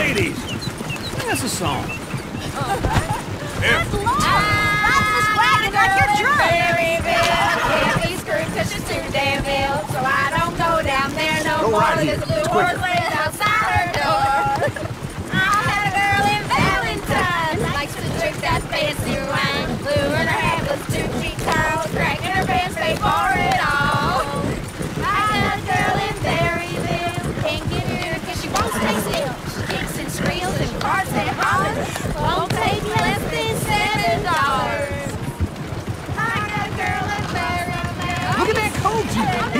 Ladies, sing us a song. That's wagon like you're drunk. Maryville, these screws cause you're damn ill. So I don't go down there no go more. Right this blue horse lives outside her door. I had a girl in Valentine's, likes to drink that fancy wine. Look at that cold you.